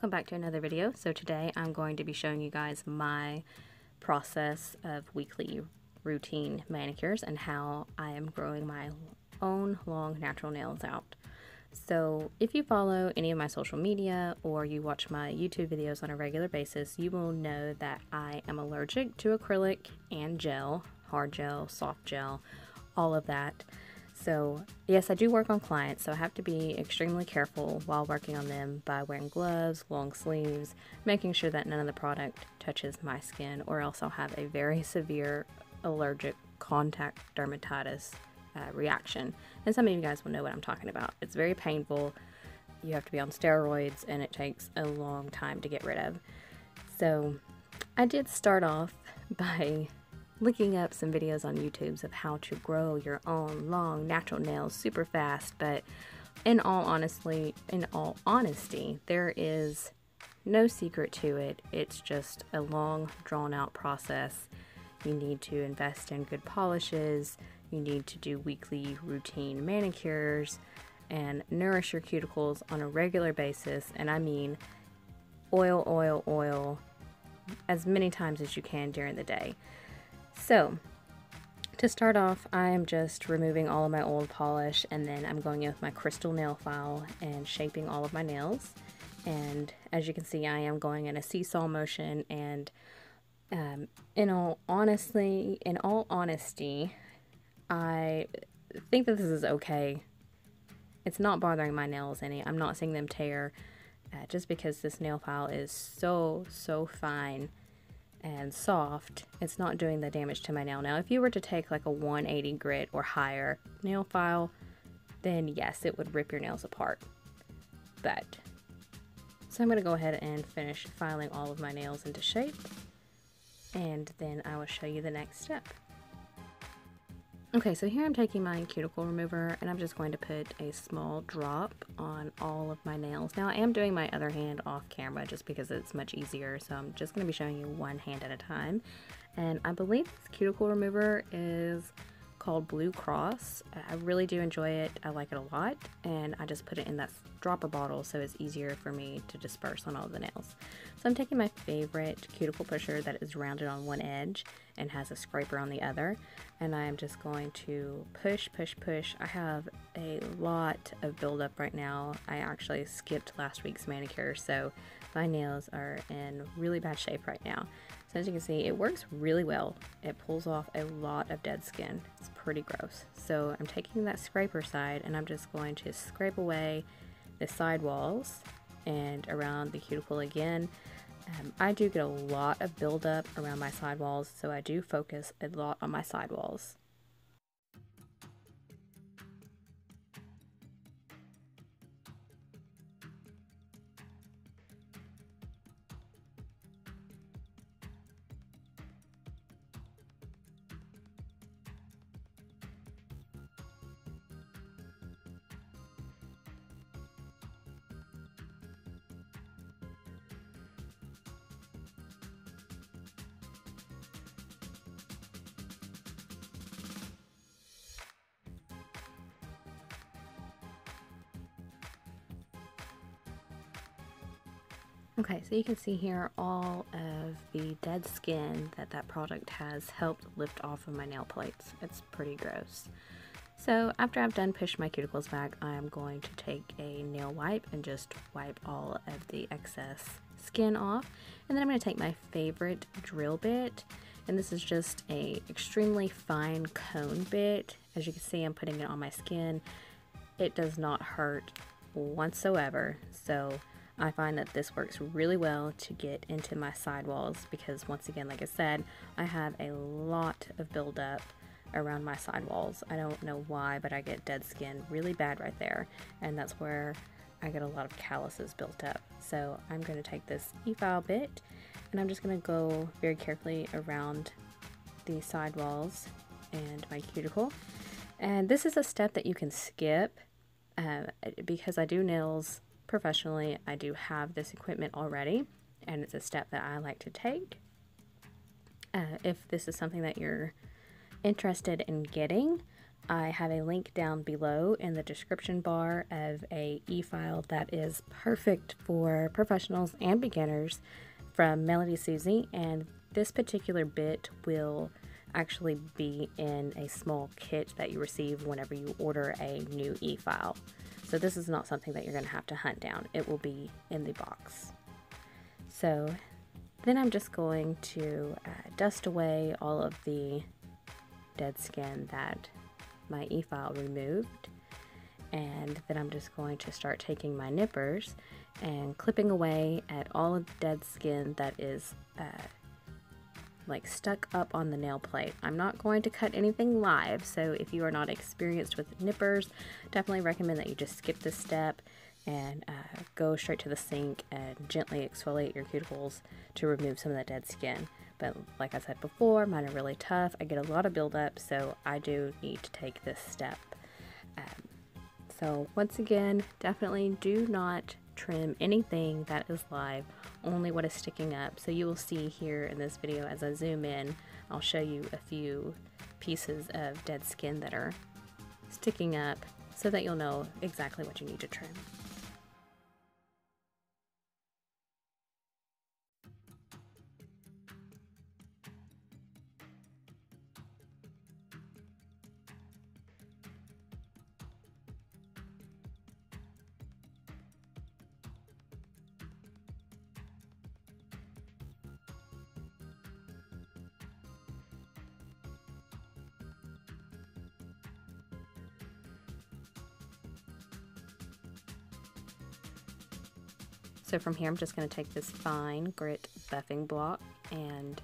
welcome back to another video. So today I'm going to be showing you guys my process of weekly routine manicures and how I am growing my own long natural nails out. So if you follow any of my social media or you watch my YouTube videos on a regular basis, you will know that I am allergic to acrylic and gel, hard gel, soft gel, all of that. So yes, I do work on clients, so I have to be extremely careful while working on them by wearing gloves, long sleeves, making sure that none of the product touches my skin or else I'll have a very severe allergic contact dermatitis uh, reaction. And some of you guys will know what I'm talking about. It's very painful. You have to be on steroids and it takes a long time to get rid of. So I did start off by looking up some videos on YouTube of how to grow your own long natural nails super fast, but in all honestly, in all honesty, there is no secret to it. It's just a long drawn out process. You need to invest in good polishes, you need to do weekly routine manicures and nourish your cuticles on a regular basis, and I mean oil, oil, oil as many times as you can during the day. So, to start off, I am just removing all of my old polish and then I'm going in with my crystal nail file and shaping all of my nails. And as you can see, I am going in a seesaw motion and um, in all honestly, in all honesty, I think that this is okay. It's not bothering my nails any. I'm not seeing them tear uh, just because this nail file is so, so fine and soft, it's not doing the damage to my nail. Now, if you were to take like a 180 grit or higher nail file, then yes, it would rip your nails apart. But, so I'm going to go ahead and finish filing all of my nails into shape, and then I will show you the next step. Okay, so here I'm taking my cuticle remover and I'm just going to put a small drop on all of my nails. Now I am doing my other hand off camera just because it's much easier, so I'm just going to be showing you one hand at a time. And I believe this cuticle remover is called Blue Cross. I really do enjoy it. I like it a lot. And I just put it in that dropper bottle so it's easier for me to disperse on all the nails. So I'm taking my favorite cuticle pusher that is rounded on one edge and has a scraper on the other. And I'm just going to push, push, push. I have a lot of buildup right now. I actually skipped last week's manicure, so my nails are in really bad shape right now. So as you can see, it works really well. It pulls off a lot of dead skin. It's pretty gross. So I'm taking that scraper side and I'm just going to scrape away the side walls and around the cuticle again. Um, I do get a lot of buildup around my side walls, so I do focus a lot on my side walls. Okay, so you can see here all of the dead skin that that product has helped lift off of my nail plates. It's pretty gross. So after I've done pushed my cuticles back, I'm going to take a nail wipe and just wipe all of the excess skin off. And then I'm going to take my favorite drill bit, and this is just a extremely fine cone bit. As you can see, I'm putting it on my skin. It does not hurt whatsoever, so I find that this works really well to get into my sidewalls because once again, like I said, I have a lot of buildup around my sidewalls. I don't know why, but I get dead skin really bad right there. And that's where I get a lot of calluses built up. So I'm going to take this e-file bit and I'm just going to go very carefully around the sidewalls and my cuticle. And this is a step that you can skip uh, because I do nails professionally, I do have this equipment already, and it's a step that I like to take. Uh, if this is something that you're interested in getting, I have a link down below in the description bar of a e-file that is perfect for professionals and beginners from Melody Susie and this particular bit will actually be in a small kit that you receive whenever you order a new e-file. So this is not something that you're going to have to hunt down. It will be in the box. So then I'm just going to uh, dust away all of the dead skin that my e-file removed. And then I'm just going to start taking my nippers and clipping away at all of the dead skin that is uh, like stuck up on the nail plate. I'm not going to cut anything live, so if you are not experienced with nippers, definitely recommend that you just skip this step and uh, go straight to the sink and gently exfoliate your cuticles to remove some of that dead skin. But like I said before, mine are really tough. I get a lot of buildup, so I do need to take this step. Um, so once again, definitely do not trim anything that is live, only what is sticking up. So you will see here in this video as I zoom in, I'll show you a few pieces of dead skin that are sticking up so that you'll know exactly what you need to trim. So from here I'm just going to take this fine grit buffing block and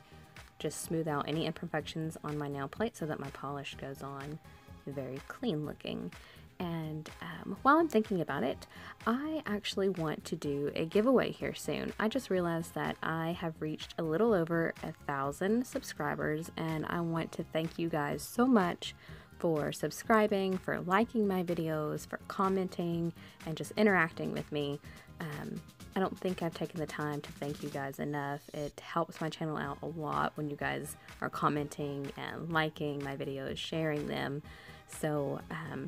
just smooth out any imperfections on my nail plate so that my polish goes on very clean looking. And um, while I'm thinking about it, I actually want to do a giveaway here soon. I just realized that I have reached a little over a thousand subscribers and I want to thank you guys so much for subscribing, for liking my videos, for commenting, and just interacting with me. Um, I don't think I've taken the time to thank you guys enough. It helps my channel out a lot when you guys are commenting and liking my videos, sharing them. So um,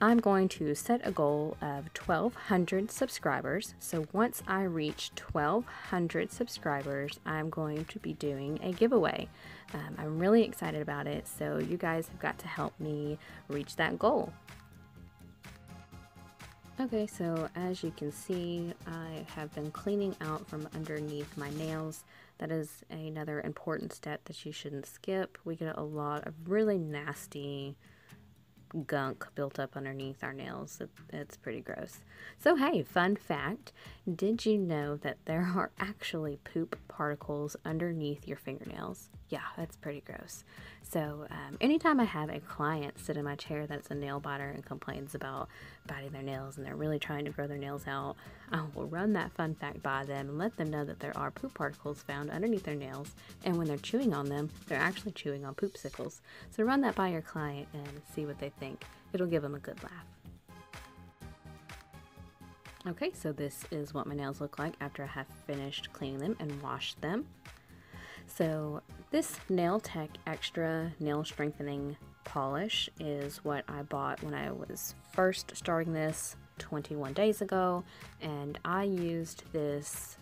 I'm going to set a goal of 1,200 subscribers. So once I reach 1,200 subscribers, I'm going to be doing a giveaway. Um, I'm really excited about it. So you guys have got to help me reach that goal. Okay, so as you can see, I have been cleaning out from underneath my nails. That is another important step that you shouldn't skip. We get a lot of really nasty gunk built up underneath our nails. It, it's pretty gross. So hey, fun fact, did you know that there are actually poop particles underneath your fingernails? Yeah, that's pretty gross. So um, anytime I have a client sit in my chair that's a nail biter and complains about biting their nails and they're really trying to grow their nails out, I will run that fun fact by them and let them know that there are poop particles found underneath their nails and when they're chewing on them, they're actually chewing on poop sickles. So run that by your client and see what they think. It'll give them a good laugh. Okay, so this is what my nails look like after I have finished cleaning them and washed them. So this Nail Tek Xtra Nail Strengthening Polish is what I bought when I was first starting this 21 days ago. And I used this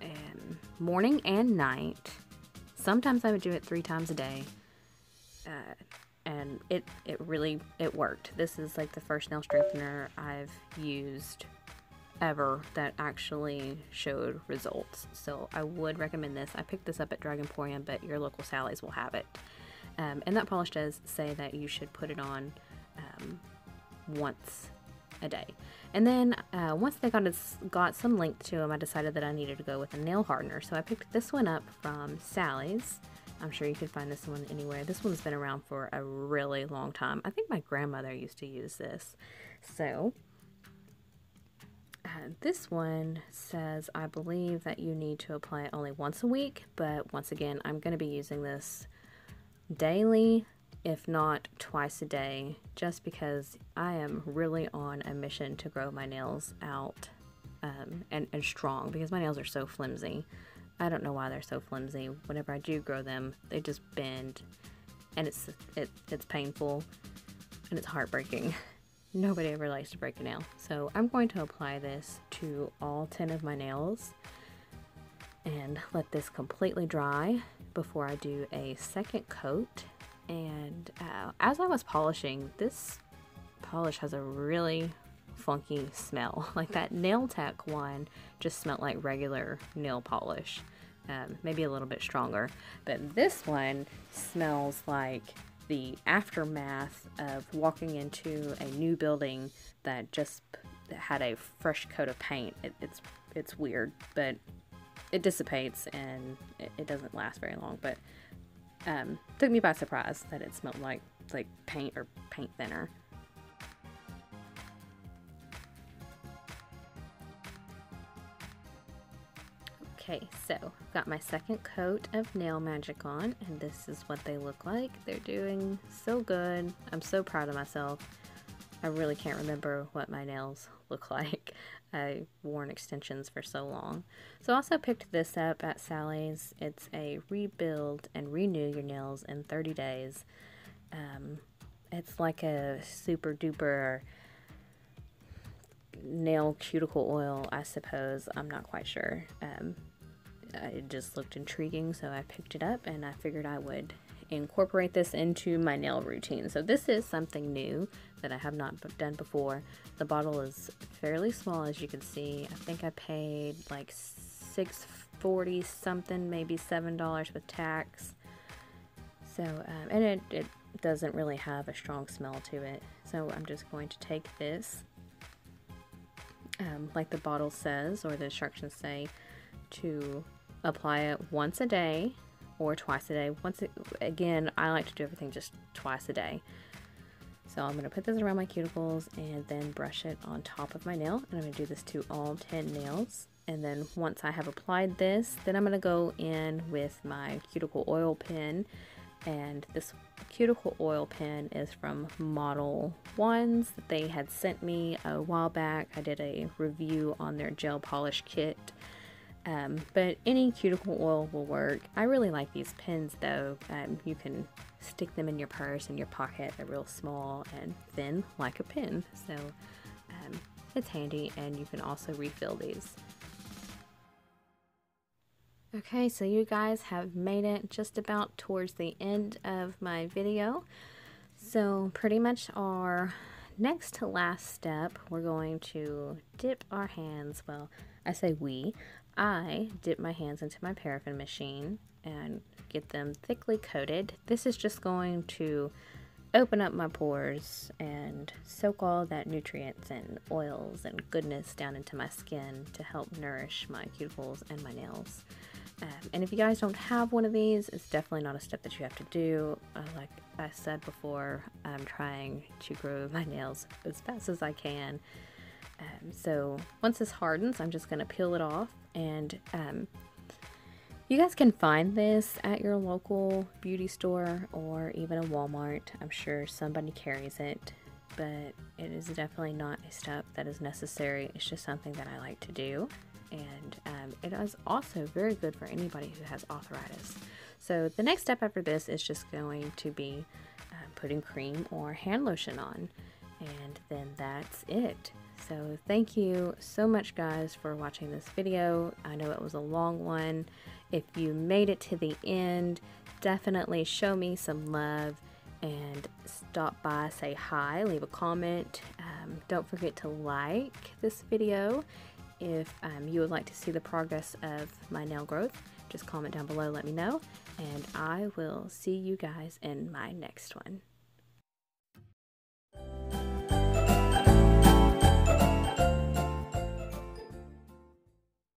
um, morning and night. Sometimes I would do it three times a day. Uh, and it, it really, it worked. This is like the first nail strengthener I've used ever that actually showed results. So I would recommend this. I picked this up at Drug Emporium, but your local Sally's will have it. Um, and that polish does say that you should put it on um, once a day. And then uh, once they got, got some length to them, I decided that I needed to go with a nail hardener. So I picked this one up from Sally's. I'm sure you could find this one anywhere. This one's been around for a really long time. I think my grandmother used to use this. So this one says, I believe that you need to apply it only once a week, but once again, I'm going to be using this daily, if not twice a day, just because I am really on a mission to grow my nails out um, and, and strong because my nails are so flimsy. I don't know why they're so flimsy. Whenever I do grow them, they just bend and it's it, it's painful. and it's heartbreaking. Nobody ever likes to break a nail. So I'm going to apply this to all 10 of my nails and let this completely dry before I do a second coat. And uh, as I was polishing, this polish has a really funky smell. Like that Nail Tek one just smelled like regular nail polish. Um, maybe a little bit stronger. But this one smells like the aftermath of walking into a new building that just had a fresh coat of paint. It, it's it's weird, but it dissipates and it, it doesn't last very long. But um, took me by surprise that it smelled like like paint or paint thinner. Okay, so I've got my second coat of Nail Magic on, and this is what they look like. They're doing so good. I'm so proud of myself. I really can't remember what my nails look like. I've worn extensions for so long. So I also picked this up at Sally's. It's a rebuild and renew your nails in 30 days. Um, it's like a super duper nail cuticle oil, I suppose. I'm not quite sure. Um, it just looked intriguing, so I picked it up and I figured I would incorporate this into my nail routine. So this is something new that I have not done before. The bottle is fairly small as you can see. I think I paid like 640 something, maybe $7 with tax. So, um, and it, it doesn't really have a strong smell to it. So I'm just going to take this, um, like the bottle says, or the instructions say, to apply it once a day or twice a day. Once it, again, I like to do everything just twice a day. So I'm going to put this around my cuticles and then brush it on top of my nail. And I'm going to do this to all 10 nails. And then once I have applied this, then I'm going to go in with my cuticle oil pen. And this cuticle oil pen is from Model Ones that they had sent me a while back. I did a review on their gel polish kit um, but any cuticle oil will work. I really like these pins though. Um, you can stick them in your purse, in your pocket. They're real small and thin like a pin. So um, it's handy and you can also refill these. Okay, so you guys have made it just about towards the end of my video. So pretty much our next to last step, we're going to dip our hands, well, I say we, I dip my hands into my paraffin machine and get them thickly coated. This is just going to open up my pores and soak all that nutrients and oils and goodness down into my skin to help nourish my cuticles and my nails. Um, and if you guys don't have one of these, it's definitely not a step that you have to do. Uh, like I said before, I'm trying to grow my nails as fast as I can. Um, so once this hardens, I'm just going to peel it off and um, you guys can find this at your local beauty store or even a Walmart. I'm sure somebody carries it, but it is definitely not a step that is necessary. It's just something that I like to do. And um, it is also very good for anybody who has arthritis. So the next step after this is just going to be uh, putting cream or hand lotion on. And then that's it. So thank you so much guys for watching this video. I know it was a long one. If you made it to the end, definitely show me some love and stop by, say hi, leave a comment. Um, don't forget to like this video. If um, you would like to see the progress of my nail growth, just comment down below, let me know, and I will see you guys in my next one.